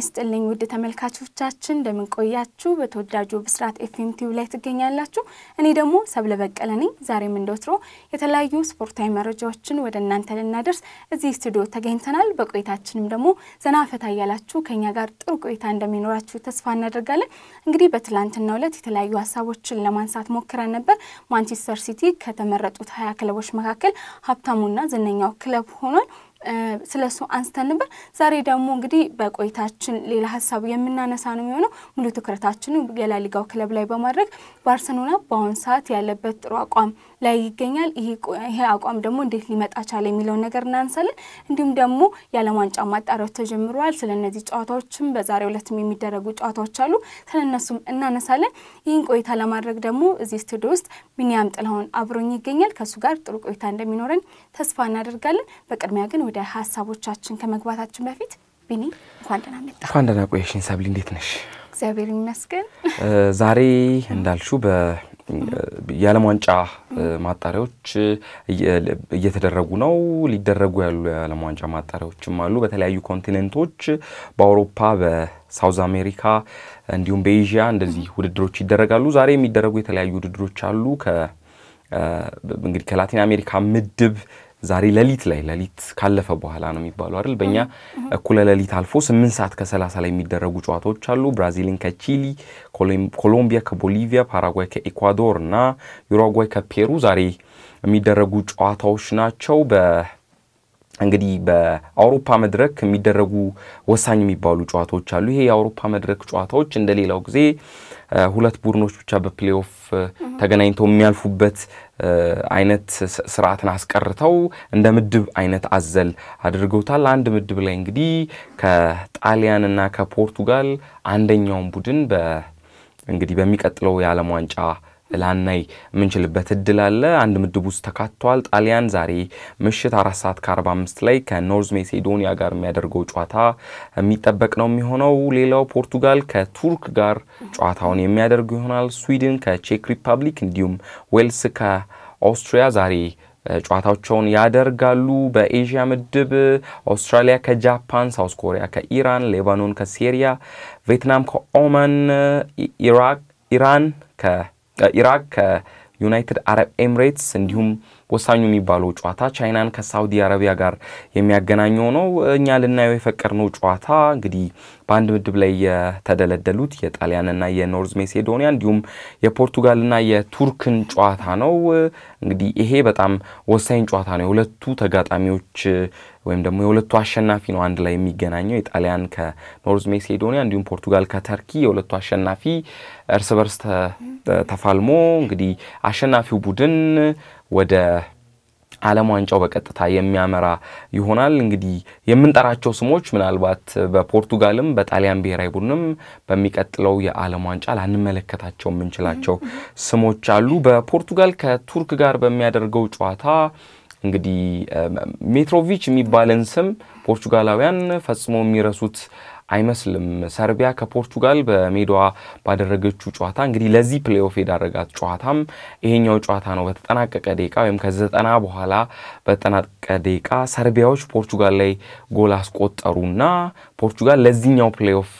ይስጥልኝ ውድ ተመልካቾቻችን እንደምን ቆያችሁ በተወዳጁ ብስራት ኤፍኤም ቲቪ ላይ ትገኛላችሁ። እኔ ደግሞ ሰብለ በቀለ ነኝ። ዛሬም እንደወትሮ የተለያዩ ስፖርታዊ መረጃዎችን ወደ እናንተ ልናደርስ እዚህ ስቱዲዮ ተገኝተናል። በቆይታችንም ደግሞ ዘና ፈታ እያላችሁ ከኛ ጋር ጥሩ ቆይታ እንደሚኖራችሁ ተስፋ እናደርጋለን። እንግዲህ በትላንትናው ዕለት የተለያዩ ሀሳቦችን ለማንሳት ሞክረን ነበር። ማንቸስተር ሲቲ ከተመረጡት ሀያ ክለቦች መካከል ሀብታሙና ዝነኛው ክለብ ሆኗል። ስለ እሱ አንስተን ነበር። ዛሬ ደግሞ እንግዲህ በቆይታችን ሌላ ሀሳብ የምናነሳ ነው የሚሆነው። ሙሉ ትኩረታችን የላሊጋው ክለብ ላይ በማድረግ ባርሰሎና በአሁኑ ሰዓት ያለበት ጥሩ አቋም ላይ ይገኛል። ይሄ አቋም ደግሞ እንዴት ሊመጣ ቻለ የሚለውን ነገር እናነሳለን። እንዲሁም ደግሞ የዓለም ዋንጫ ማጣሪያዎች ተጀምረዋል። ስለ እነዚህ ጨዋታዎችም በዛሬው ዕለትም የሚደረጉ ጨዋታዎች አሉ። ስለ እነሱም እናነሳለን። ይህን ቆይታ ለማድረግ ደግሞ እዚህ ስቱዲዮ ውስጥ ቢኒያም ጥላሁን አብሮኝ ይገኛል። ከእሱ ጋር ጥሩ ቆይታ እንደሚኖረን ተስፋ እናደርጋለን። በቅድሚያ ግን ወደ ሀሳቦቻችን ከመግባታችን በፊት ቢኒ እንኳን ደህና መጣ። እንኳን ደህና ቆየሽኝ ሰብሊ፣ እንዴት ነሽ? እግዚአብሔር ይመስገን። ዛሬ እንዳልሽው የዓለም ዋንጫ ማጣሪያዎች እየተደረጉ ነው። ሊደረጉ ያሉ የዓለም ዋንጫ ማጣሪያዎችም አሉ በተለያዩ continent ኦች፣ በአውሮፓ፣ በሳውዝ አሜሪካ እንዲሁም በኤዥያ እንደዚህ ውድድሮች ይደረጋሉ። ዛሬ የሚደረጉ የተለያዩ ውድድሮች አሉ። እንግዲህ ከላቲን አሜሪካ ምድብ ዛሬ ሌሊት ላይ ሌሊት ካለፈ በኋላ ነው የሚባለው አይደል? በእኛ እኩለ ሌሊት አልፎ ስምንት ሰዓት ከሰላሳ ላይ የሚደረጉ ጨዋታዎች አሉ። ብራዚልን ከቺሊ፣ ኮሎምቢያ ከቦሊቪያ፣ ፓራጓይ ከኤኳዶር እና ዩሩጓይ ከፔሩ ዛሬ የሚደረጉ ጨዋታዎች ናቸው። በ እንግዲህ በአውሮፓ መድረክ የሚደረጉ ወሳኝ የሚባሉ ጨዋታዎች አሉ። ይሄ የአውሮፓ መድረክ ጨዋታዎች እንደ ሌላው ጊዜ ሁለት ቡድኖች ብቻ በ playoff ተገናኝተው የሚያልፉበት አይነት ስርዓትን አስቀርተው እንደ ምድብ አይነት አዘል አድርገውታል። አንድ ምድብ ላይ እንግዲህ ከጣሊያን እና ከፖርቱጋል አንደኛውን ቡድን እንግዲህ በሚቀጥለው የዓለም ዋንጫ ላናይ የምንችልበት እድል አለ። አንድ ምድብ ውስጥ ተካቷል። ጣሊያን ዛሬ ምሽት አራት ሰዓት ከአርባ አምስት ላይ ከኖርዝ ሜሴዶኒያ ጋር የሚያደርገው ጨዋታ የሚጠበቅ ነው የሚሆነው። ሌላው ፖርቱጋል ከቱርክ ጋር ጨዋታውን የሚያደርጉ ይሆናል። ስዊድን ከቼክ ሪፐብሊክ እንዲሁም ዌልስ ከኦስትሪያ ዛሬ ጨዋታቸውን ያደርጋሉ። በኤዥያ ምድብ አውስትራሊያ ከጃፓን፣ ሳውስ ኮሪያ ከኢራን፣ ሌባኖን ከሲሪያ፣ ቪየትናም ከኦማን፣ ኢራን ከ ኢራቅ ከዩናይትድ አረብ ኤምሬትስ እንዲሁም ወሳኙ የሚባለው ጨዋታ ቻይናን ከሳውዲ አረቢያ ጋር የሚያገናኘው ነው። እኛ ልናየው የፈቀድነው ጨዋታ እንግዲህ በአንድ ምድብ ላይ የተደለደሉት የጣሊያንና የኖርዝ ሜሴዶኒያ እንዲሁም የፖርቱጋልና የቱርክን ጨዋታ ነው። እንግዲህ ይሄ በጣም ወሳኝ ጨዋታ ነው። የሁለቱ ተጋጣሚዎች ወይም ደግሞ የሁለቱ አሸናፊ ነው አንድ ላይ የሚገናኘው የጣሊያን ከኖርዝ ሜሴዶኒያ እንዲሁም ፖርቱጋል ከተርኪ የሁለቱ አሸናፊ እርስ በርስ ተፋልሞ እንግዲህ አሸናፊው ቡድን ወደ ዓለም ዋንጫው በቀጥታ የሚያመራ ይሆናል። እንግዲህ የምንጠራቸው ስሞች ምናልባት በፖርቱጋልም በጣሊያን ብሔራዊ ቡድንም በሚቀጥለው የዓለም ዋንጫ ላንመለከታቸው የምንችላቸው ስሞች አሉ። በፖርቱጋል ከቱርክ ጋር በሚያደርገው ጨዋታ እንግዲህ ሚትሮቪች የሚባልን ስም ፖርቹጋላውያን ፈጽሞ የሚረሱት አይመስልም። ሰርቢያ ከፖርቹጋል በሜዳዋ ባደረገችው ጨዋታ እንግዲህ ለዚህ playoff የዳረጋት ጨዋታም ይሄኛው ጨዋታ ነው። በተጠናቀቀ ደቂቃ ወይም ከዘጠና በኋላ በተጠናቀቀ ደቂቃ ሰርቢያዎች ፖርቹጋል ላይ ጎል አስቆጠሩና ፖርቹጋል ለዚህኛው playoff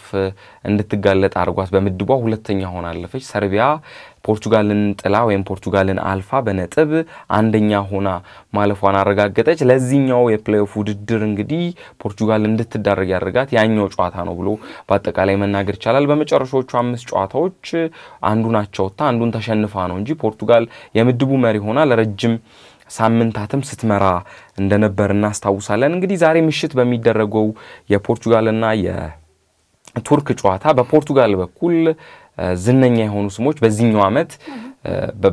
እንድትጋለጥ አድርጓት በምድቧ ሁለተኛ ሆና አለፈች። ሰርቢያ ፖርቹጋልን ጥላ ወይም ፖርቹጋልን አልፋ በነጥብ አንደኛ ሆና ማለፏን አረጋገጠች። ለዚህኛው የ playoff ውድድር እንግዲህ ፖርቹጋል እንድትዳረግ ያደርጋት ያኛው ጨዋታ ነው ብሎ በአጠቃላይ መናገር ይቻላል። በመጨረሻዎቹ አምስት ጨዋታዎች አንዱን አቻ ወጥታ አንዱን ተሸንፋ ነው እንጂ ፖርቱጋል የምድቡ መሪ ሆና ለረጅም ሳምንታትም ስትመራ እንደነበር እናስታውሳለን። እንግዲህ ዛሬ ምሽት በሚደረገው የፖርቱጋልና የቱርክ ጨዋታ በፖርቱጋል በኩል ዝነኛ የሆኑ ስሞች በዚህኛው ዓመት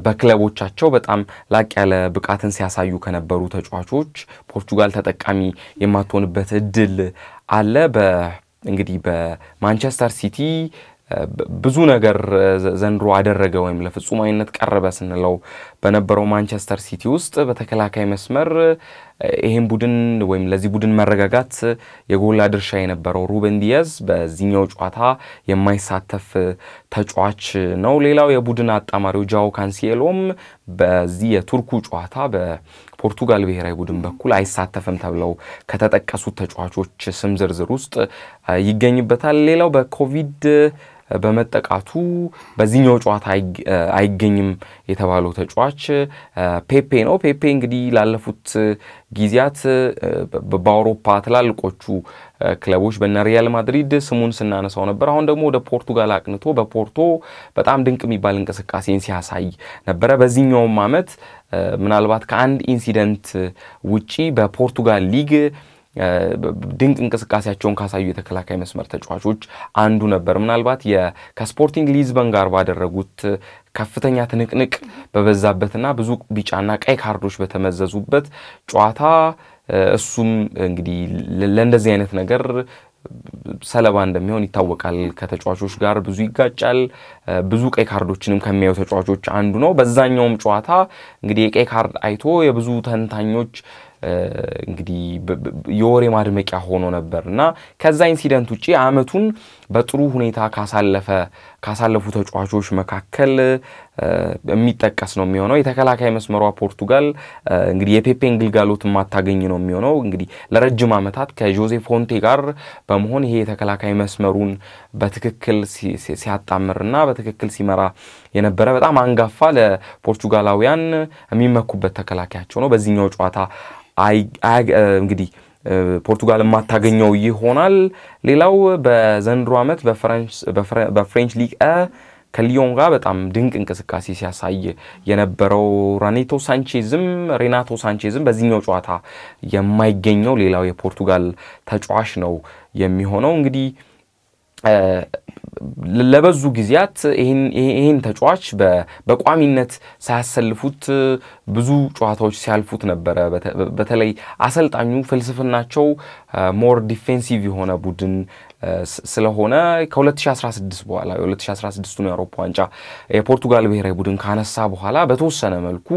በክለቦቻቸው በጣም ላቅ ያለ ብቃትን ሲያሳዩ ከነበሩ ተጫዋቾች ፖርቱጋል ተጠቃሚ የማትሆንበት እድል አለ። እንግዲህ በማንቸስተር ሲቲ ብዙ ነገር ዘንድሮ አደረገ ወይም ለፍጹማዊነት ቀረበ ስንለው በነበረው ማንቸስተር ሲቲ ውስጥ በተከላካይ መስመር ይህን ቡድን ወይም ለዚህ ቡድን መረጋጋት የጎላ ድርሻ የነበረው ሩበን ዲያዝ በዚህኛው ጨዋታ የማይሳተፍ ተጫዋች ነው። ሌላው የቡድን አጣማሪው ጃኦ ካንሴሎም በዚህ የቱርኩ ጨዋታ በፖርቱጋል ብሔራዊ ቡድን በኩል አይሳተፍም ተብለው ከተጠቀሱት ተጫዋቾች ስም ዝርዝር ውስጥ ይገኝበታል። ሌላው በኮቪድ በመጠቃቱ በዚህኛው ጨዋታ አይገኝም የተባለው ተጫዋች ፔፔ ነው። ፔፔ እንግዲህ ላለፉት ጊዜያት በአውሮፓ ትላልቆቹ ክለቦች በነ ሪያል ማድሪድ ስሙን ስናነሳው ነበር። አሁን ደግሞ ወደ ፖርቱጋል አቅንቶ በፖርቶ በጣም ድንቅ የሚባል እንቅስቃሴን ሲያሳይ ነበረ። በዚህኛውም ዓመት ምናልባት ከአንድ incident ውጪ በፖርቱጋል ሊግ ድንቅ እንቅስቃሴያቸውን ካሳዩ የተከላካይ መስመር ተጫዋቾች አንዱ ነበር። ምናልባት ከስፖርቲንግ ሊዝበን ጋር ባደረጉት ከፍተኛ ትንቅንቅ በበዛበትና ብዙ ቢጫና ቀይ ካርዶች በተመዘዙበት ጨዋታ እሱም እንግዲህ ለእንደዚህ አይነት ነገር ሰለባ እንደሚሆን ይታወቃል። ከተጫዋቾች ጋር ብዙ ይጋጫል። ብዙ ቀይ ካርዶችንም ከሚያዩ ተጫዋቾች አንዱ ነው። በዛኛውም ጨዋታ እንግዲህ የቀይ ካርድ አይቶ የብዙ ተንታኞች እንግዲህ የወሬ ማድመቂያ ሆኖ ነበር እና ከዛ incident ውጭ ዓመቱን በጥሩ ሁኔታ ካሳለፈ ካሳለፉ ተጫዋቾች መካከል የሚጠቀስ ነው የሚሆነው። የተከላካይ መስመሯ ፖርቱጋል እንግዲህ የፔፔን ግልጋሎት የማታገኝ ነው የሚሆነው። እንግዲህ ለረጅም ዓመታት ከጆዜ ፎንቴ ጋር በመሆን ይሄ የተከላካይ መስመሩን በትክክል ሲያጣምርና በትክክል ሲመራ የነበረ በጣም አንጋፋ ለፖርቱጋላውያን የሚመኩበት ተከላካያቸው ነው። በዚህኛው ጨዋታ እንግዲህ ፖርቱጋል የማታገኘው ይሆናል። ሌላው በዘንድሮ ዓመት በፍሬንች ሊግ ከሊዮን ጋር በጣም ድንቅ እንቅስቃሴ ሲያሳይ የነበረው ራኔቶ ሳንቼዝም ሬናቶ ሳንቼዝም በዚህኛው ጨዋታ የማይገኘው ሌላው የፖርቱጋል ተጫዋች ነው የሚሆነው እንግዲህ ለብዙ ጊዜያት ይህን ተጫዋች በቋሚነት ሳያሰልፉት ብዙ ጨዋታዎች ሲያልፉት ነበረ። በተለይ አሰልጣኙ ፍልስፍናቸው more defensive የሆነ ቡድን ስለሆነ ከ2016 በኋላ የ2016ቱን የአውሮፓ ዋንጫ የፖርቱጋል ብሔራዊ ቡድን ካነሳ በኋላ በተወሰነ መልኩ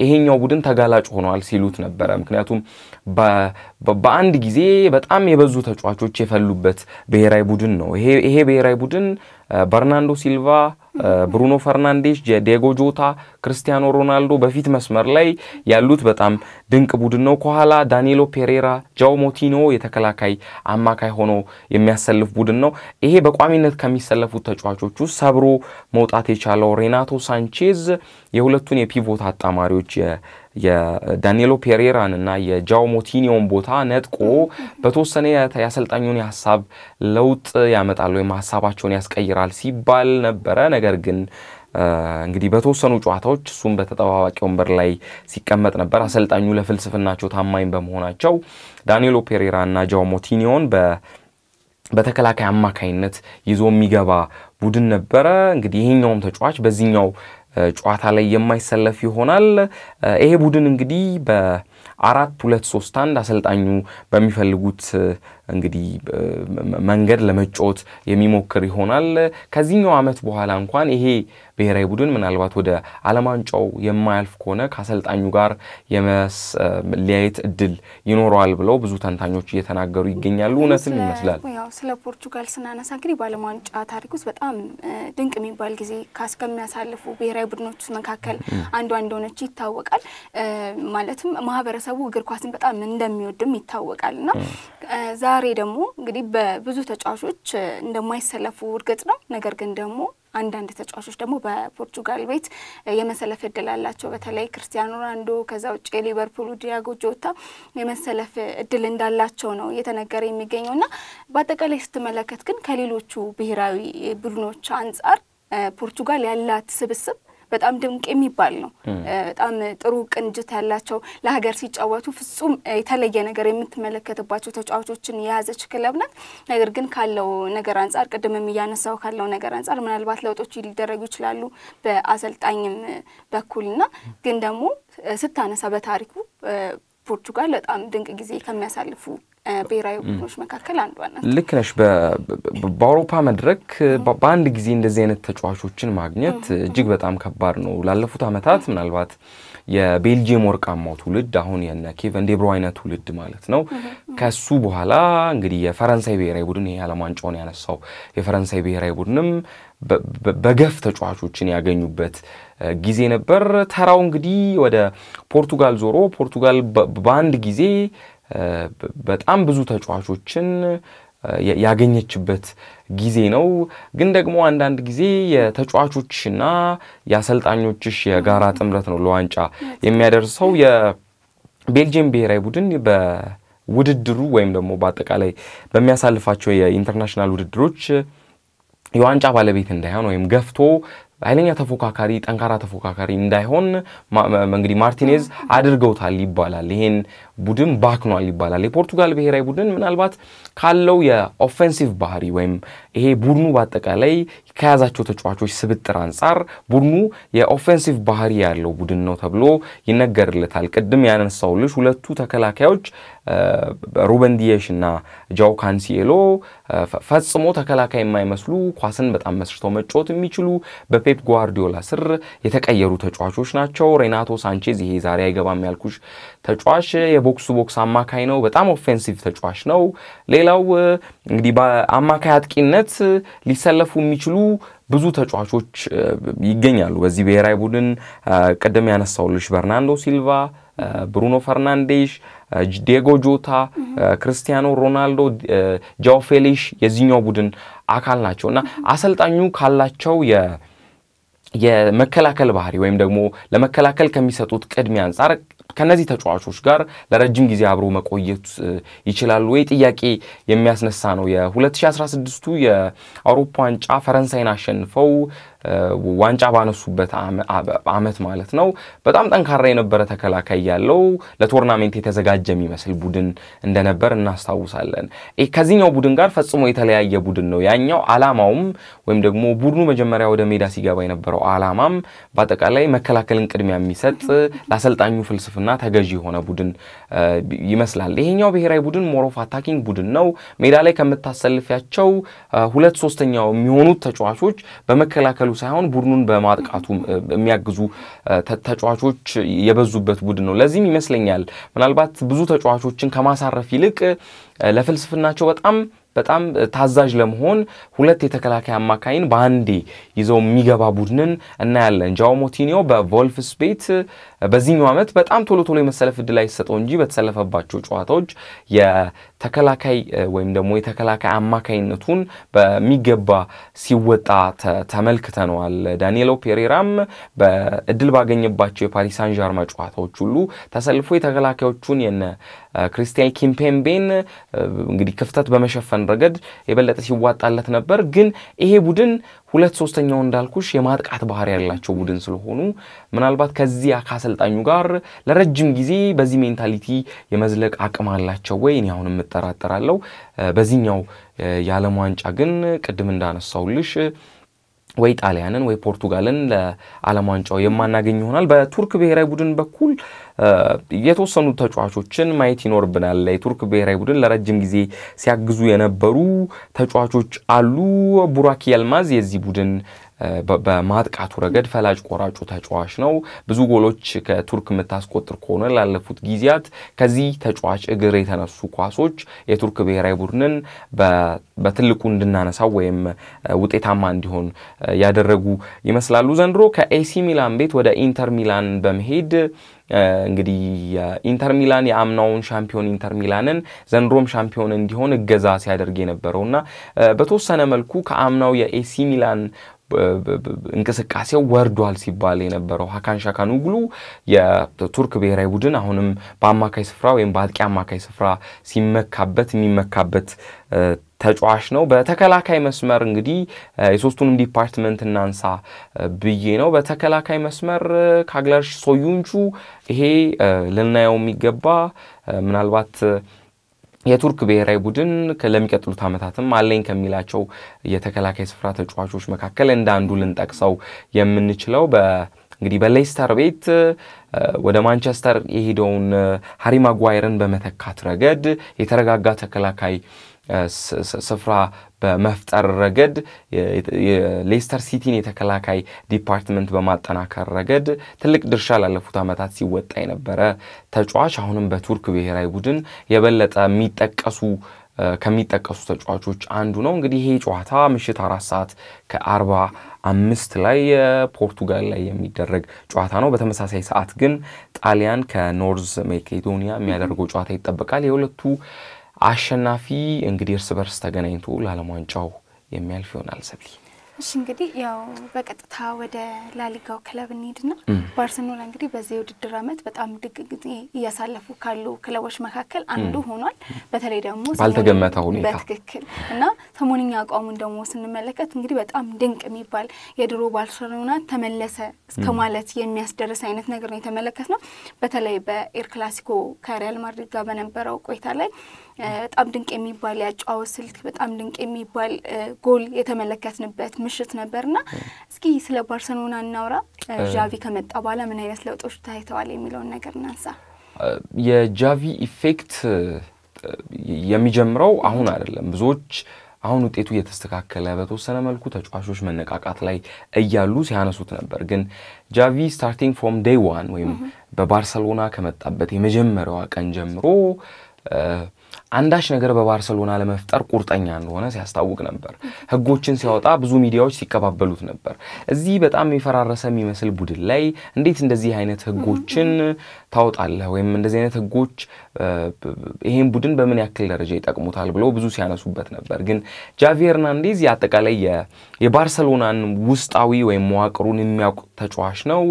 ይሄኛው ቡድን ተጋላጭ ሆኗል ሲሉት ነበረ። ምክንያቱም በአንድ ጊዜ በጣም የበዙ ተጫዋቾች የፈሉበት ብሔራዊ ቡድን ነው። ይሄ ብሔራዊ ቡድን በርናንዶ ሲልቫ፣ ብሩኖ ፈርናንዴሽ፣ ዲየጎ ጆታ፣ ክርስቲያኖ ሮናልዶ በፊት መስመር ላይ ያሉት በጣም ድንቅ ቡድን ነው። ከኋላ ዳኒሎ ፔሬራ፣ ጃው ሞቲኖ የተከላካይ አማካይ ሆኖ የሚያሰልፍ ቡድን ነው። ይሄ በቋሚነት ከሚሰለፉት ተጫዋቾች ውስጥ ሰብሮ መውጣት የቻለው ሬናቶ ሳንቼዝ የሁለቱን የፒቮት አጣማሪዎች የዳኒሎ ፔሬራን እና የጃው ሞቲኒዮን ቦታ ነጥቆ በተወሰነ የአሰልጣኙን የሀሳብ ለውጥ ያመጣል ወይም ሀሳባቸውን ያስቀይራል ሲባል ነበረ። ነገር ግን እንግዲህ በተወሰኑ ጨዋታዎች እሱም በተጠባባቂ ወንበር ላይ ሲቀመጥ ነበር። አሰልጣኙ ለፍልስፍናቸው ታማኝ በመሆናቸው ዳኒሎ ፔሬራ እና ጃው ሞቲኒዮን በተከላካይ አማካይነት ይዞ የሚገባ ቡድን ነበረ። እንግዲህ ይሄኛውም ተጫዋች በዚህኛው ጨዋታ ላይ የማይሰለፍ ይሆናል። ይሄ ቡድን እንግዲህ በአራት ሁለት ሶስት አንድ አሰልጣኙ በሚፈልጉት እንግዲህ መንገድ ለመጫወት የሚሞክር ይሆናል። ከዚህኛው ዓመት በኋላ እንኳን ይሄ ብሔራዊ ቡድን ምናልባት ወደ ዓለም ዋንጫው የማያልፍ ከሆነ ከአሰልጣኙ ጋር የመለያየት እድል ይኖረዋል ብለው ብዙ ተንታኞች እየተናገሩ ይገኛሉ። እውነትም ይመስላል። ያው ስለ ፖርቹጋል ስናነሳ እንግዲህ በዓለም ዋንጫ ታሪክ ውስጥ በጣም ድንቅ የሚባል ጊዜ ከሚያሳልፉ ብሔራዊ ቡድኖች መካከል አንዷ እንደሆነች ይታወቃል። ማለትም ማህበረሰቡ እግር ኳስን በጣም እንደሚወድም ይታወቃል እና ዛሬ ደግሞ እንግዲህ በብዙ ተጫዋቾች እንደማይሰለፉ እርግጥ ነው። ነገር ግን ደግሞ አንዳንድ ተጫዋቾች ደግሞ በፖርቹጋል ቤት የመሰለፍ እድል አላቸው። በተለይ ክርስቲያኖ ሮናልዶ፣ ከዛ ውጭ የሊቨርፑሉ ዲያጎ ጆታ የመሰለፍ እድል እንዳላቸው ነው እየተነገረ የሚገኘው እና በአጠቃላይ ስትመለከት ግን ከሌሎቹ ብሔራዊ ቡድኖች አንጻር ፖርቹጋል ያላት ስብስብ በጣም ድንቅ የሚባል ነው። በጣም ጥሩ ቅንጅት ያላቸው ለሀገር ሲጫወቱ ፍጹም የተለየ ነገር የምትመለከትባቸው ተጫዋቾችን የያዘች ክለብ ናት። ነገር ግን ካለው ነገር አንጻር ቅድምም እያነሳው ካለው ነገር አንጻር ምናልባት ለውጦች ሊደረጉ ይችላሉ በአሰልጣኝም በኩልና ግን ደግሞ ስታነሳ በታሪኩ ፖርቹጋል በጣም ድንቅ ጊዜ ከሚያሳልፉ ብሔራዊ ቡድኖች መካከል አንዷ ናት። ልክ ነሽ። በአውሮፓ መድረክ በአንድ ጊዜ እንደዚህ አይነት ተጫዋቾችን ማግኘት እጅግ በጣም ከባድ ነው። ላለፉት ዓመታት ምናልባት የቤልጅየም ወርቃማው ትውልድ አሁን የነ ኬቨን ዴብሮይነ ትውልድ ማለት ነው። ከሱ በኋላ እንግዲህ የፈረንሳይ ብሔራዊ ቡድን ይሄ ዓለም ዋንጫውን ያነሳው የፈረንሳይ ብሔራዊ ቡድንም በገፍ ተጫዋቾችን ያገኙበት ጊዜ ነበር። ተራው እንግዲህ ወደ ፖርቱጋል ዞሮ ፖርቱጋል በአንድ ጊዜ በጣም ብዙ ተጫዋቾችን ያገኘችበት ጊዜ ነው። ግን ደግሞ አንዳንድ ጊዜ የተጫዋቾችና የአሰልጣኞችሽ የጋራ ጥምረት ነው ለዋንጫ የሚያደርሰው። የቤልጅየም ብሔራዊ ቡድን በውድድሩ ወይም ደግሞ በአጠቃላይ በሚያሳልፋቸው የ international ውድድሮች የዋንጫ ባለቤት እንዳይሆን ወይም ገፍቶ ኃይለኛ ተፎካካሪ ጠንካራ ተፎካካሪ እንዳይሆን እንግዲህ ማርቲኔዝ አድርገውታል ይባላል። ይሄን ቡድን ባክኗል ይባላል። የፖርቱጋል ብሔራዊ ቡድን ምናልባት ካለው የ offensive ባህሪ ወይም ይሄ ቡድኑ በአጠቃላይ ከያዛቸው ተጫዋቾች ስብጥር አንጻር ቡድኑ የ offensive ባህሪ ያለው ቡድን ነው ተብሎ ይነገርለታል። ቅድም ያነሳሁልሽ ሁለቱ ተከላካዮች ሩበን ዲየሽ እና ጃው ካንሲኤሎ ፈጽሞ ተከላካይ የማይመስሉ ኳስን በጣም መስርተው መጫወት የሚችሉ በፔፕ ጓርዲዮላ ስር የተቀየሩ ተጫዋቾች ናቸው። ሬናቶ ሳንቼዝ ይሄ ዛሬ አይገባም ያልኩሽ ተጫዋች የ box box አማካይ ነው። በጣም offensive ተጫዋች ነው። ሌላው እንግዲህ በአማካይ አጥቂነት ሊሰለፉ የሚችሉ ብዙ ተጫዋቾች ይገኛሉ በዚህ ብሔራዊ ቡድን። ቅድም ያነሳውልሽ በርናንዶ ሲልቫ፣ ብሩኖ ፈርናንዴሽ፣ ዲየጎ ጆታ፣ ክርስቲያኖ ሮናልዶ፣ ጃው ፌሊሽ የዚህኛው ቡድን አካል ናቸው እና አሰልጣኙ ካላቸው የመከላከል ባህሪ ወይም ደግሞ ለመከላከል ከሚሰጡት ቅድሚያ አንጻር ከነዚህ ተጫዋቾች ጋር ለረጅም ጊዜ አብሮ መቆየት ይችላሉ ወይ ጥያቄ የሚያስነሳ ነው። የ2016ቱ የአውሮፓ ዋንጫ ፈረንሳይን አሸንፈው ዋንጫ ባነሱበት ዓመት ማለት ነው። በጣም ጠንካራ የነበረ ተከላካይ ያለው ለ tournament የተዘጋጀ የሚመስል ቡድን እንደነበር እናስታውሳለን። ከዚህኛው ቡድን ጋር ፈጽሞ የተለያየ ቡድን ነው። ያኛው አላማውም ወይም ደግሞ ቡድኑ መጀመሪያ ወደ ሜዳ ሲገባ የነበረው አላማም በአጠቃላይ መከላከልን ቅድሚያ የሚሰጥ ለአሰልጣኙ ፍልስፍና ተገዢ የሆነ ቡድን ይመስላል። ይሄኛው ብሔራዊ ቡድን more of attacking ቡድን ነው። ሜዳ ላይ ከምታሰልፊያቸው ሁለት ሶስተኛው የሚሆኑት ተጫዋቾች በመከላከሉ ሳይሆን ቡድኑን በማጥቃቱ የሚያግዙ ተጫዋቾች የበዙበት ቡድን ነው። ለዚህም ይመስለኛል ምናልባት ብዙ ተጫዋቾችን ከማሳረፍ ይልቅ ለፍልስፍናቸው በጣም በጣም ታዛዥ ለመሆን ሁለት የተከላካይ አማካይን በአንዴ ይዘው የሚገባ ቡድንን እናያለን። ጃኦ ሞቲኒዮ በቮልፍስ ቤት በዚህኛው ዓመት በጣም ቶሎ ቶሎ የመሰለፍ እድል አይሰጠው እንጂ በተሰለፈባቸው ጨዋታዎች የተከላካይ ወይም ደግሞ የተከላካይ አማካይነቱን በሚገባ ሲወጣ ተመልክተነዋል። ዳንኤሎ ፔሬራም በእድል ባገኘባቸው የፓሪስ ሳን ዣርማ ጨዋታዎች ሁሉ ተሰልፎ የተከላካዮቹን የነ ክሪስቲያን ኪምፔምቤን እንግዲህ ክፍተት በመሸፈን ረገድ የበለጠ ሲዋጣለት ነበር። ግን ይሄ ቡድን ሁለት ሶስተኛው እንዳልኩሽ የማጥቃት ባህሪ ያላቸው ቡድን ስለሆኑ ምናልባት ከዚህ ከአሰልጣኙ ጋር ለረጅም ጊዜ በዚህ mentality የመዝለቅ አቅም አላቸው ወይ? እኔ አሁን የምጠራጠራለሁ። በዚህኛው የዓለም ዋንጫ ግን ቅድም እንዳነሳውልሽ ወይ ጣሊያንን ወይ ፖርቱጋልን ለዓለም ዋንጫው የማናገኝ ይሆናል። በቱርክ ብሔራዊ ቡድን በኩል የተወሰኑ ተጫዋቾችን ማየት ይኖርብናል። የቱርክ ብሔራዊ ቡድን ለረጅም ጊዜ ሲያግዙ የነበሩ ተጫዋቾች አሉ። ቡራክ የልማዝ የዚህ ቡድን በማጥቃቱ ረገድ ፈላጭ ቆራጩ ተጫዋች ነው። ብዙ ጎሎች ከቱርክ የምታስቆጥር ከሆነ ላለፉት ጊዜያት ከዚህ ተጫዋች እግር የተነሱ ኳሶች የቱርክ ብሔራዊ ቡድንን በትልቁ እንድናነሳው ወይም ውጤታማ እንዲሆን ያደረጉ ይመስላሉ። ዘንድሮ ከኤሲ ሚላን ቤት ወደ ኢንተር ሚላን በመሄድ እንግዲህ ኢንተር ሚላን የአምናውን ሻምፒዮን ኢንተር ሚላንን ዘንድሮም ሻምፒዮን እንዲሆን እገዛ ሲያደርግ የነበረውና በተወሰነ መልኩ ከአምናው የኤሲ ሚላን እንቅስቃሴው ወርዷል ሲባል የነበረው ሀካን ሻካኑግሉ የቱርክ ብሔራዊ ቡድን አሁንም በአማካይ ስፍራ ወይም በአጥቂ አማካይ ስፍራ ሲመካበት የሚመካበት ተጫዋች ነው። በተከላካይ መስመር እንግዲህ የሶስቱንም department እናንሳ ብዬ ነው። በተከላካይ መስመር ካግላርሽ ሶዩንቹ ይሄ ልናየው የሚገባ ምናልባት የቱርክ ብሔራዊ ቡድን ለሚቀጥሉት ዓመታትም አለኝ ከሚላቸው የተከላካይ ስፍራ ተጫዋቾች መካከል እንደ አንዱ ልንጠቅሰው የምንችለው እንግዲህ በሌስተር ቤት ወደ ማንቸስተር የሄደውን ሃሪ ማጓየርን በመተካት ረገድ የተረጋጋ ተከላካይ ስፍራ በመፍጠር ረገድ የሌስተር ሲቲን የተከላካይ department በማጠናከር ረገድ ትልቅ ድርሻ ላለፉት ዓመታት ሲወጣ የነበረ ተጫዋች አሁንም በቱርክ ብሔራዊ ቡድን የበለጠ የሚጠቀሱ ከሚጠቀሱ ተጫዋቾች አንዱ ነው። እንግዲህ ይሄ ጨዋታ ምሽት አራት ሰዓት ከአርባ አምስት ላይ ፖርቱጋል ላይ የሚደረግ ጨዋታ ነው። በተመሳሳይ ሰዓት ግን ጣሊያን ከኖርዝ ሜቄዶኒያ የሚያደርገው ጨዋታ ይጠበቃል። የሁለቱ አሸናፊ እንግዲህ እርስ በርስ ተገናኝቶ ለዓለም ዋንጫው የሚያልፍ ይሆናል። ሰብሊ እሺ እንግዲህ ያው በቀጥታ ወደ ላሊጋው ክለብ እንሂድና ባርሰሎና እንግዲህ በዚህ የውድድር ዓመት በጣም ድግ ጊዜ እያሳለፉ ካሉ ክለቦች መካከል አንዱ ሆኗል። በተለይ ደግሞ ባልተገመተ ሁኔታ በትክክል እና ሰሞንኛ አቋሙን ደግሞ ስንመለከት እንግዲህ በጣም ድንቅ የሚባል የድሮ ባርሰሎና ተመለሰ እስከ ማለት የሚያስደርስ አይነት ነገር ነው የተመለከት ነው። በተለይ በኤር ክላሲኮ ከሪያል ማድሪድ ጋር በነበረው ቆይታ ላይ በጣም ድንቅ የሚባል የአጨዋወት ስልት፣ በጣም ድንቅ የሚባል ጎል የተመለከትንበት ምሽት ነበርና እስኪ ስለ ባርሰሎና እናውራ። ዣቪ ከመጣ በኋላ ምን አይነት ለውጦች ታይተዋል የሚለውን ነገር እናንሳ። የጃቪ effect የሚጀምረው አሁን አይደለም። ብዙዎች አሁን ውጤቱ እየተስተካከለ በተወሰነ መልኩ ተጫዋቾች መነቃቃት ላይ እያሉ ሲያነሱት ነበር። ግን ጃቪ starting from day one ወይም በባርሰሎና ከመጣበት የመጀመሪያዋ ቀን ጀምሮ አንዳች ነገር በባርሰሎና ለመፍጠር ቁርጠኛ እንደሆነ ሲያስታውቅ ነበር። ሕጎችን ሲያወጣ ብዙ ሚዲያዎች ሲቀባበሉት ነበር። እዚህ በጣም የፈራረሰ የሚመስል ቡድን ላይ እንዴት እንደዚህ አይነት ሕጎችን ታወጣለህ? ወይም እንደዚህ አይነት ሕጎች ይሄን ቡድን በምን ያክል ደረጃ ይጠቅሙታል ብለው ብዙ ሲያነሱበት ነበር። ግን ጃቪ ሄርናንዴዝ የአጠቃላይ የባርሰሎናን ውስጣዊ ወይም መዋቅሩን የሚያውቅ ተጫዋች ነው።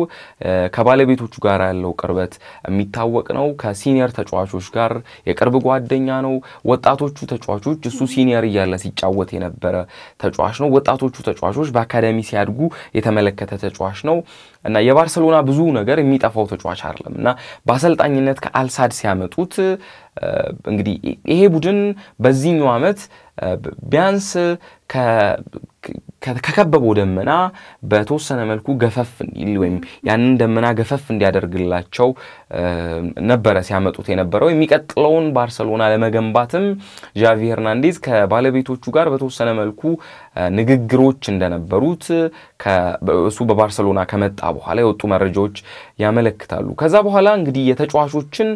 ከባለቤቶቹ ጋር ያለው ቅርበት የሚታወቅ ነው። ከሲኒየር ተጫዋቾች ጋር የቅርብ ጓደኛ ነው። ወጣቶቹ ተጫዋቾች እሱ ሲኒየር እያለ ሲጫወት የነበረ ተጫዋች ነው። ወጣቶቹ ተጫዋቾች በአካዳሚ ሲያድጉ የተመለከተ ተጫዋች ነው እና የባርሰሎና ብዙ ነገር የሚጠፋው ተጫዋች አይደለም እና በአሰልጣኝነት ከአልሳድ ሲያመጡት እንግዲህ ይሄ ቡድን በዚህኛው ዓመት ቢያንስ ከከበበው ደመና በተወሰነ መልኩ ገፈፍ እንዲል ወይም ያንን ደመና ገፈፍ እንዲያደርግላቸው ነበረ ሲያመጡት የነበረው። የሚቀጥለውን ባርሰሎና ለመገንባትም ዣቪ ሄርናንዴዝ ከባለቤቶቹ ጋር በተወሰነ መልኩ ንግግሮች እንደነበሩት እሱ በባርሰሎና ከመጣ በኋላ የወጡ መረጃዎች ያመለክታሉ። ከዛ በኋላ እንግዲህ የተጫዋቾችን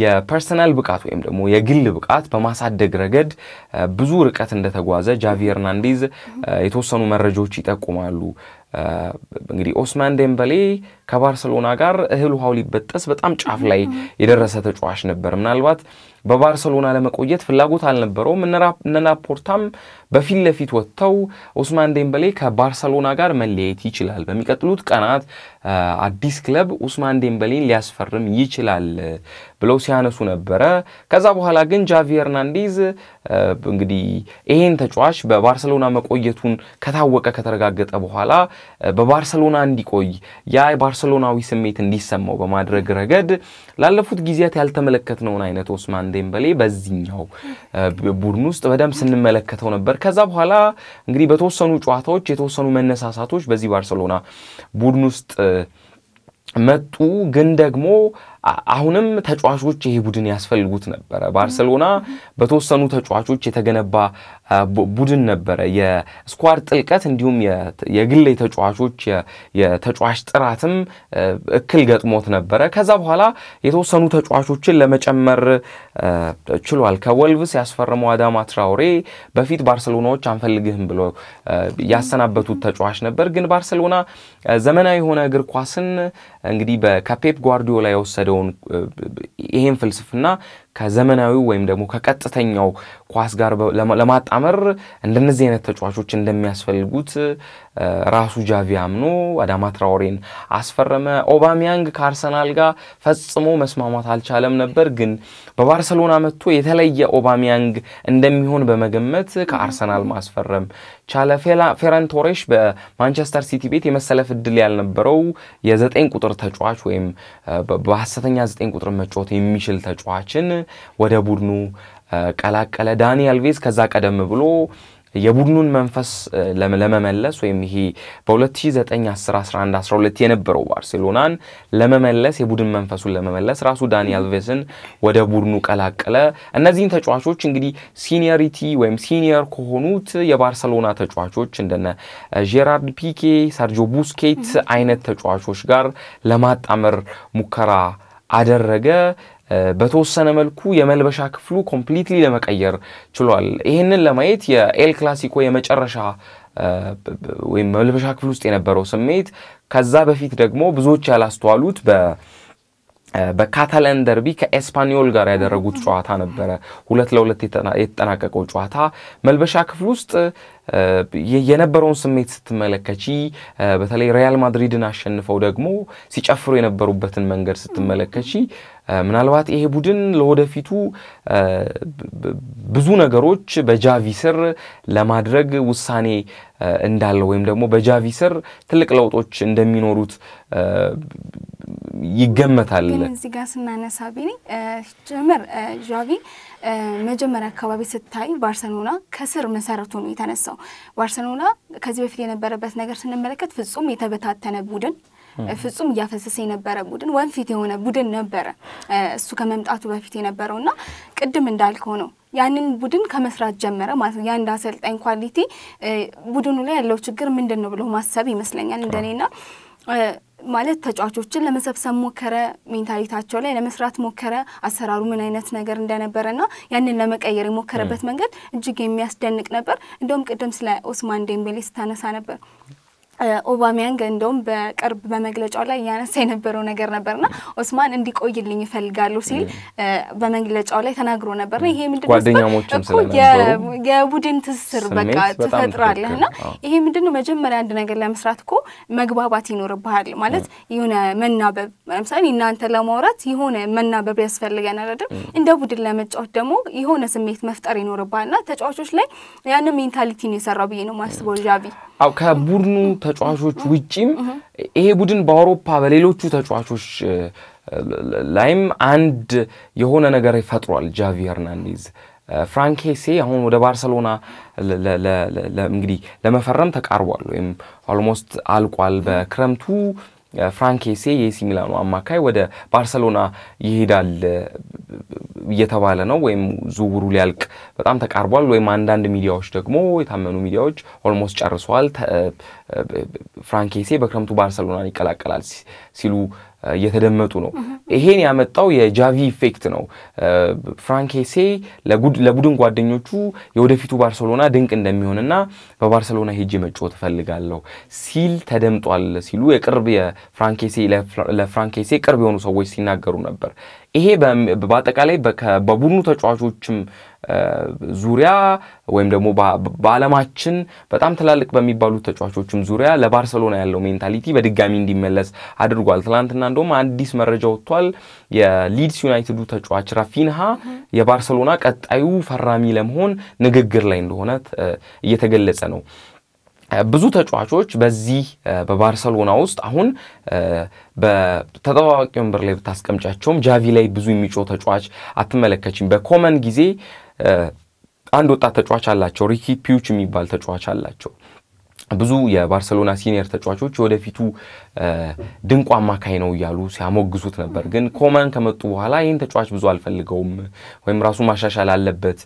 የ personal ብቃት ወይም ደግሞ የግል ብቃት በማሳደግ ረገድ ብዙ ርቀት እንደተጓዘ ጃቪ ሄርናንዴዝ የተወሰኑ መረጃዎች ይጠቁማሉ። እንግዲህ ኦስማን ዴምበሌ ከባርሰሎና ጋር እህል ውሃው ሊበጠስ በጣም ጫፍ ላይ የደረሰ ተጫዋች ነበር። ምናልባት በባርሰሎና ለመቆየት ፍላጎት አልነበረውም። እነ ላፖርታም በፊት ለፊት ወጥተው ኦስማን ዴምበሌ ከባርሰሎና ጋር መለያየት ይችላል፣ በሚቀጥሉት ቀናት አዲስ ክለብ ኦስማን ዴምበሌን ሊያስፈርም ይችላል ብለው ሲያነሱ ነበረ። ከዛ በኋላ ግን ጃቪ ሄርናንዴዝ እንግዲህ ይሄን ተጫዋች በባርሰሎና መቆየቱን ከታወቀ ከተረጋገጠ በኋላ በባርሰሎና እንዲቆይ ያ የባርሰሎናዊ ስሜት እንዲሰማው በማድረግ ረገድ ላለፉት ጊዜያት ያልተመለከትነውን አይነት ኦስማን ዴምበሌ በዚህኛው ቡድን ውስጥ በደንብ ስንመለከተው ነበር። ከዛ በኋላ እንግዲህ በተወሰኑ ጨዋታዎች የተወሰኑ መነሳሳቶች በዚህ ባርሰሎና ቡድን ውስጥ መጡ። ግን ደግሞ አሁንም ተጫዋቾች ይሄ ቡድን ያስፈልጉት ነበረ። ባርሰሎና በተወሰኑ ተጫዋቾች የተገነባ ቡድን ነበረ። የስኳድ ጥልቀት እንዲሁም የግል ተጫዋቾች የተጫዋች ጥራትም እክል ገጥሞት ነበረ። ከዛ በኋላ የተወሰኑ ተጫዋቾችን ለመጨመር ችሏል። ከወልቭስ ያስፈረመው አዳማ ትራውሬ በፊት ባርሰሎናዎች አንፈልግህም ብሎ ያሰናበቱት ተጫዋች ነበር። ግን ባርሰሎና ዘመናዊ የሆነ እግር ኳስን እንግዲህ ከፔፕ ጓርዲዮላ የወሰደው ይሄን ፍልስፍና ከዘመናዊው ወይም ደግሞ ከቀጥተኛው ኳስ ጋር ለማጣመር እንደነዚህ አይነት ተጫዋቾች እንደሚያስፈልጉት ራሱ ጃቪ አምኖ አዳማ ትራውሬን አስፈረመ። ኦባሚያንግ ከአርሰናል ጋር ፈጽሞ መስማማት አልቻለም ነበር፣ ግን በባርሰሎና መጥቶ የተለየ ኦባሚያንግ እንደሚሆን በመገመት ከአርሰናል ማስፈረም ቻለ። ፌረን ቶሬሽ በማንቸስተር ሲቲ ቤት የመሰለፍ እድል ያልነበረው የዘጠኝ ቁጥር ተጫዋች ወይም በሐሰተኛ ዘጠኝ ቁጥር መጫወት የሚችል ተጫዋችን ወደ ቡድኑ ቀላቀለ። ዳኒ አልቬዝ ከዛ ቀደም ብሎ የቡድኑን መንፈስ ለመመለስ ወይም ይሄ በ2009 10 11 12 የነበረው ባርሴሎናን ለመመለስ የቡድን መንፈሱን ለመመለስ ራሱ ዳኒ አልቬስን ወደ ቡድኑ ቀላቀለ። እነዚህን ተጫዋቾች እንግዲህ seniority ወይም senior ከሆኑት የባርሰሎና ተጫዋቾች እንደነ ጄራርድ ፒኬ፣ ሰርጆ ቡስኬት አይነት ተጫዋቾች ጋር ለማጣመር ሙከራ አደረገ። በተወሰነ መልኩ የመልበሻ ክፍሉ completely ለመቀየር ችሏል። ይህንን ለማየት የኤል ክላሲኮ የመጨረሻ ወይም መልበሻ ክፍል ውስጥ የነበረው ስሜት ከዛ በፊት ደግሞ ብዙዎች ያላስተዋሉት በካታላን ደርቢ ከኤስፓኒዮል ጋር ያደረጉት ጨዋታ ነበረ። ሁለት ለሁለት የተጠናቀቀው ጨዋታ መልበሻ ክፍል ውስጥ የነበረውን ስሜት ስትመለከቺ በተለይ ሪያል ማድሪድን አሸንፈው ደግሞ ሲጨፍሩ የነበሩበትን መንገድ ስትመለከቺ ምናልባት ይሄ ቡድን ለወደፊቱ ብዙ ነገሮች በጃቪ ስር ለማድረግ ውሳኔ እንዳለው ወይም ደግሞ በጃቪ ስር ትልቅ ለውጦች እንደሚኖሩት ይገመታል። ግን እዚህ ጋር ስናነሳ ቢኒ ጀመር ዣቪ መጀመሪያ አካባቢ ስታይ ባርሰሎና ከስር መሰረቱ ነው የተነሳው። ባርሰሎና ከዚህ በፊት የነበረበት ነገር ስንመለከት ፍጹም የተበታተነ ቡድን ፍጹም እያፈሰሰ የነበረ ቡድን ወንፊት የሆነ ቡድን ነበረ እሱ ከመምጣቱ በፊት የነበረው እና ቅድም እንዳልከው ነው ያንን ቡድን ከመስራት ጀመረ ማለት ነው። የአንድ አሰልጣኝ quality ቡድኑ ላይ ያለው ችግር ምንድን ነው ብሎ ማሰብ ይመስለኛል እንደኔና ማለት ተጫዋቾችን ለመሰብሰብ ሞከረ፣ mentalityያቸው ላይ ለመስራት ሞከረ፣ አሰራሩ ምን አይነት ነገር እንደነበረና ያንን ለመቀየር የሞከረበት መንገድ እጅግ የሚያስደንቅ ነበር። እንደውም ቅድም ስለ ኦስማን ዴምቤሌ ስታነሳ ነበር ኦባሚያንግ እንደውም በቅርብ በመግለጫው ላይ እያነሳ የነበረው ነገር ነበርና ኦስማን እንዲቆይልኝ ይፈልጋሉ ሲል በመግለጫው ላይ ተናግሮ ነበርና ይሄ እኮ የቡድን ትስስር በቃ ትፈጥራለህ እና ይሄ ምንድን ነው። መጀመሪያ አንድ ነገር ለመስራት እኮ መግባባት ይኖርብሃል ማለት የሆነ መናበብ ለምሳሌ እናንተ ለማውራት የሆነ መናበብ ያስፈልገናል አይደል? እንደ ቡድን ለመጫወት ደግሞ የሆነ ስሜት መፍጠር ይኖርብሃል እና ተጫዋቾች ላይ ያንን mentality ነው የሰራው ብዬ ነው ማስበው አው ከቡድኑ ተጫዋቾች ውጪም ይሄ ቡድን በአውሮፓ በሌሎቹ ተጫዋቾች ላይም አንድ የሆነ ነገር ፈጥሯል። ጃቪ ሄርናንዴዝ ፍራንክ ኬሲ አሁን ወደ ባርሰሎና እንግዲህ ለመፈረም ተቃርቧል ወይም almost አልቋል። በክረምቱ ፍራንክ ኬሲ የኤሲ ሚላኑ አማካይ ወደ ባርሰሎና ይሄዳል እየተባለ ነው፣ ወይም ዝውውሩ ሊያልቅ በጣም ተቃርቧል። ወይም አንዳንድ ሚዲያዎች ደግሞ የታመኑ ሚዲያዎች almost ጨርሰዋል፣ ፍራንክ ኬሲ በክረምቱ ባርሰሎናን ይቀላቀላል ሲሉ እየተደመጡ ነው። ይሄን ያመጣው የጃቪ effect ነው። ፍራንክ ኬሲ ለቡድን ጓደኞቹ የወደፊቱ ባርሰሎና ድንቅ እንደሚሆንና በባርሰሎና ሄጄ መጫወት እፈልጋለሁ ሲል ተደምጧል ሲሉ የቅርብ የፍራንክ ኬሲ ለፍራንክ ኬሲ ቅርብ የሆኑ ሰዎች ሲናገሩ ነበር። ይሄ በአጠቃላይ በቡድኑ ተጫዋቾችም ዙሪያ ወይም ደግሞ በዓለማችን በጣም ትላልቅ በሚባሉ ተጫዋቾችም ዙሪያ ለባርሰሎና ያለው mentality በድጋሚ እንዲመለስ አድርጓል። ትናንትና እንደውም አዲስ መረጃ ወጥቷል። የሊድስ ዩናይትዱ ተጫዋች ራፊንሃ የባርሰሎና ቀጣዩ ፈራሚ ለመሆን ንግግር ላይ እንደሆነ እየተገለጸ ነው። ብዙ ተጫዋቾች በዚህ በባርሰሎና ውስጥ አሁን በተጠባባቂ ወንበር ላይ ብታስቀምጫቸውም ጃቪ ላይ ብዙ የሚጮህ ተጫዋች አትመለከችም። በኩማን ጊዜ አንድ ወጣት ተጫዋች አላቸው። ሪኪ ፑዊች የሚባል ተጫዋች አላቸው። ብዙ የባርሰሎና senior ተጫዋቾች የወደፊቱ ድንቁ አማካይ ነው እያሉ ሲያሞግሱት ነበር። ግን ኩማን ከመጡ በኋላ ይህን ተጫዋች ብዙ አልፈልገውም ወይም ራሱ ማሻሻል አለበት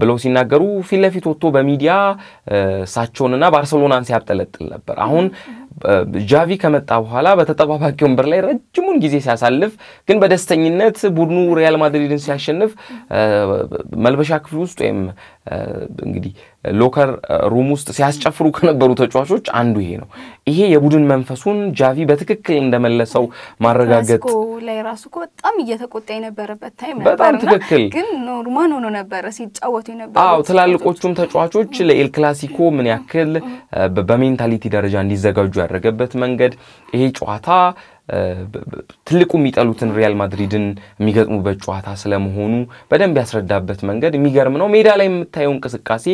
ብለው ሲናገሩ ፊት ለፊት ወጥቶ በሚዲያ እሳቸውንና ባርሰሎናን ሲያብጠለጥል ነበር። አሁን ጃቪ ከመጣ በኋላ በተጠባባቂ ወንበር ላይ ረጅሙን ጊዜ ሲያሳልፍ ግን በደስተኝነት ቡድኑ ሪያል ማድሪድን ሲያሸንፍ መልበሻ ክፍል ውስጥ ወይም እንግዲህ locker room ውስጥ ሲያስጨፍሩ ከነበሩ ተጫዋቾች አንዱ ይሄ ነው። ይሄ የቡድን መንፈሱን ጃቪ በትክክል እንደመለሰው ማረጋገጥ ላይ ራሱ እኮ በጣም እየተቆጣ የነበረበት time በጣም ትክክል ግን normal ሆኖ ነበረ ሲጫወቱ የነበረ አዎ ትላልቆቹም ተጫዋቾች ለኤል ክላሲኮ ምን ያክል በ mentality ደረጃ እንዲዘጋጁ ያደረገበት መንገድ ይሄ ጨዋታ ትልቁ የሚጠሉትን ሪያል ማድሪድን የሚገጥሙበት ጨዋታ ስለመሆኑ በደንብ ያስረዳበት መንገድ የሚገርም ነው። ሜዳ ላይ የምታየው እንቅስቃሴ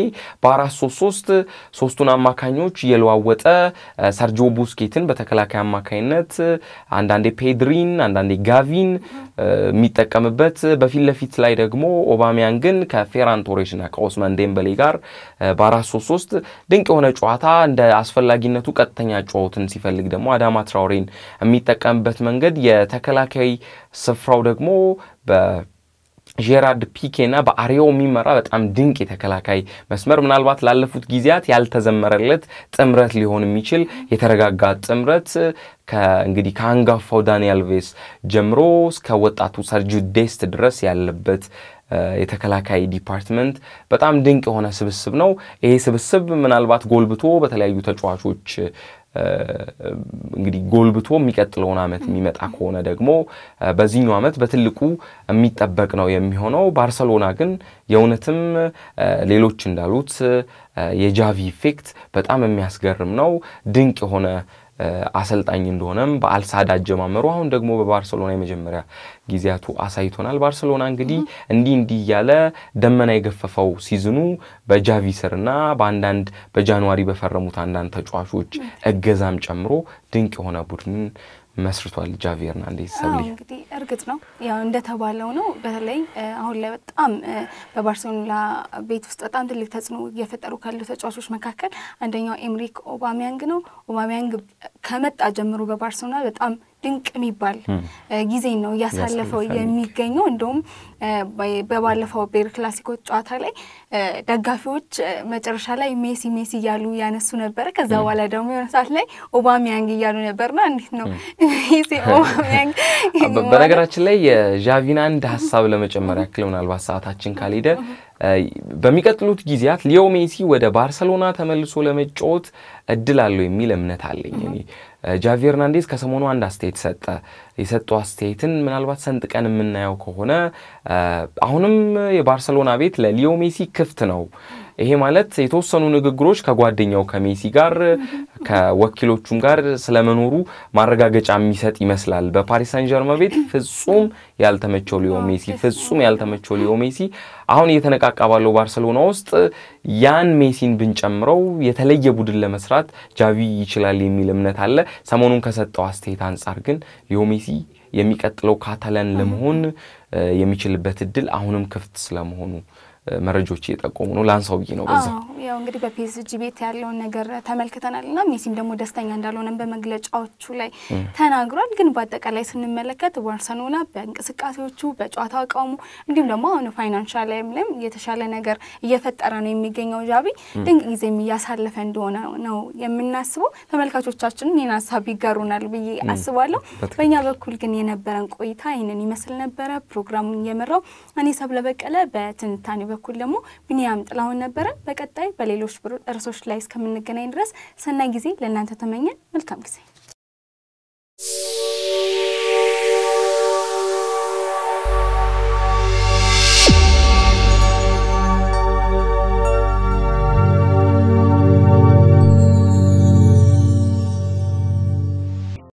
በአራት ሶስት ሶስት ሶስቱን አማካኞች እየለዋወጠ ሰርጂዮ ቡስኬትን በተከላካይ አማካኝነት አንዳንዴ ፔድሪን አንዳንዴ ጋቪን የሚጠቀምበት በፊት ለፊት ላይ ደግሞ ኦባሚያንግን ከፌራን ቶሬስና ከኦስማን ዴምበሌ ጋር በአራት ሶስት ሶስት ድንቅ የሆነ ጨዋታ እንደ አስፈላጊነቱ ቀጥተኛ ጨዋታን ሲፈልግ ደግሞ አዳማ ትራውሬን የሚጠቀምበት መንገድ የተከላካይ ስፍራው ደግሞ በጄራርድ ፒኬና በአሪዮ የሚመራ በጣም ድንቅ የተከላካይ መስመር ምናልባት ላለፉት ጊዜያት ያልተዘመረለት ጥምረት ሊሆን የሚችል የተረጋጋ ጥምረት እንግዲህ ከአንጋፋው ዳኒ አልቬስ ጀምሮ እስከ ወጣቱ ሰርጂዮ ዴስት ድረስ ያለበት የተከላካይ department በጣም ድንቅ የሆነ ስብስብ ነው። ይሄ ስብስብ ምናልባት ጎልብቶ በተለያዩ ተጫዋቾች እንግዲህ ጎልብቶ የሚቀጥለውን ዓመት የሚመጣ ከሆነ ደግሞ በዚህኛው ዓመት በትልቁ የሚጠበቅ ነው የሚሆነው። ባርሰሎና ግን የእውነትም ሌሎች እንዳሉት የጃቪ effect በጣም የሚያስገርም ነው። ድንቅ የሆነ አሰልጣኝ እንደሆነም በአልሳድ አጀማመሩ አሁን ደግሞ በባርሰሎና የመጀመሪያ ጊዜያቱ አሳይቶናል። ባርሰሎና እንግዲህ እንዲህ እንዲህ እያለ ደመና የገፈፈው season ኡ በጃቪ ስርና በአንዳንድ በ January በፈረሙት አንዳንድ ተጫዋቾች እገዛም ጨምሮ ድንቅ የሆነ ቡድን መስርቷል። ጃቪ ሄርናንዴዝ ሰብሊ እንግዲህ እርግጥ ነው ያው እንደተባለው ነው። በተለይ አሁን ላይ በጣም በባርሴሎና ቤት ውስጥ በጣም ትልቅ ተጽዕኖ እየፈጠሩ ካሉ ተጫዋቾች መካከል አንደኛው ኤምሪክ ኦባሚያንግ ነው። ኦባሚያንግ ከመጣ ጀምሮ በባርሴሎና በጣም ድንቅ የሚባል ጊዜ ነው እያሳለፈው የሚገኘው። እንደውም በባለፈው ኤል ክላሲኮ ጨዋታ ላይ ደጋፊዎች መጨረሻ ላይ ሜሲ ሜሲ እያሉ ያነሱ ነበረ። ከዛ በኋላ ደግሞ የሆነ ሰዓት ላይ ኦባሚያንግ እያሉ ነበርና እንዴት ነው ሜሲ ኦባሚያንግ? በነገራችን ላይ የዣቪን አንድ ሀሳብ ለመጨመር ያክል ምናልባት ሰዓታችን ካልሄደ በሚቀጥሉት ጊዜያት ሊዮ ሜሲ ወደ ባርሰሎና ተመልሶ ለመጫወት እድል አለው የሚል እምነት አለኝ ጃቪ ሄርናንዴዝ ከሰሞኑ አንድ አስተያየት ሰጠ። የሰጠው አስተያየትን ምናልባት ሰንጥቀን የምናየው ከሆነ አሁንም የባርሰሎና ቤት ለሊዮ ሜሲ ክፍት ነው። ይሄ ማለት የተወሰኑ ንግግሮች ከጓደኛው ከሜሲ ጋር ከወኪሎቹም ጋር ስለመኖሩ ማረጋገጫ የሚሰጥ ይመስላል። በፓሪስ ሳን ጀርመን ቤት ፍጹም ያልተመቸው ሊዮ ሜሲ ፍጹም ያልተመቸው ሊዮ ሜሲ አሁን እየተነቃቃ ባለው ባርሰሎና ውስጥ ያን ሜሲን ብንጨምረው የተለየ ቡድን ለመስራት ጃቪ ይችላል የሚል እምነት አለ። ሰሞኑን ከሰጠው አስተያየት አንጻር ግን ሊዮ ሜሲ የሚቀጥለው ካታላን ለመሆን የሚችልበት እድል አሁንም ክፍት ስለመሆኑ መረጃዎች እየጠቆሙ ነው። ላንሳው ብዬ ነው። በዛ ያው እንግዲህ በፒኤስጂ ቤት ያለውን ነገር ተመልክተናል እና ሜሲም ደግሞ ደስተኛ እንዳልሆነም በመግለጫዎቹ ላይ ተናግሯል። ግን በአጠቃላይ ስንመለከት ባርሰሎና በእንቅስቃሴዎቹ በጨዋታ አቋሙ እንዲሁም ደግሞ አሁን financial ላይም ላይም የተሻለ ነገር እየፈጠረ ነው የሚገኘው። ጃቪ ድንቅ ጊዜም እያሳለፈ እንደሆነ ነው የምናስበው። ተመልካቾቻችንም ይህን ሀሳብ ይጋሩናል ብዬ አስባለሁ። በእኛ በኩል ግን የነበረን ቆይታ ይህንን ይመስል ነበረ። ፕሮግራሙን እየመራው እኔ ሰብለ በቀለ በትንታኔ በኩል ደግሞ ቢኒያም ጥላሁን ነበረ። በቀጣይ በሌሎች ርዕሶች ላይ እስከምንገናኝ ድረስ ሰናይ ጊዜ ለእናንተ ተመኘን። መልካም ጊዜ